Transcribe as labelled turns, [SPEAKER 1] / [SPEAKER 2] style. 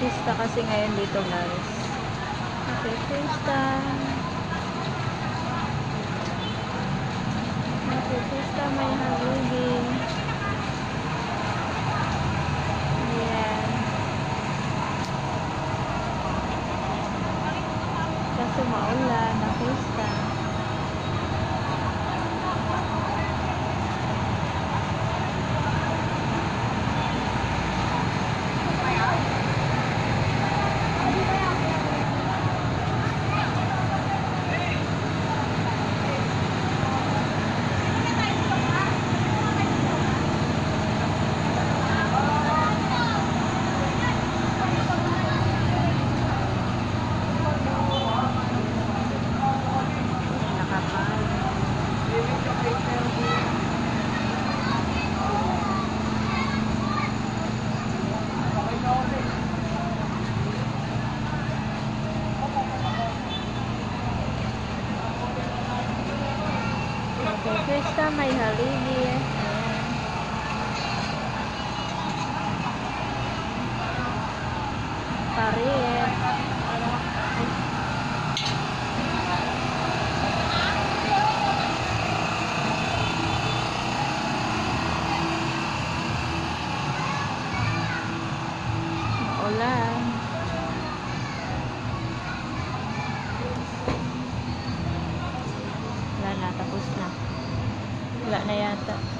[SPEAKER 1] pista kasi ngayon dito guys. Happy pista. Happy pista may haligi. Ayan. Kaso maulan na pista. Okay, pista may haligi. Ayan. Na